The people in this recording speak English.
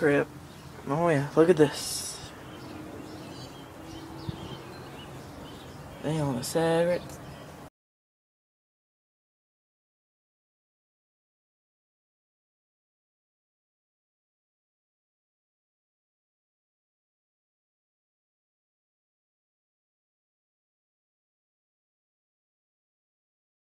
Oh, crap. Oh, yeah. Look at this. They on the cigarettes.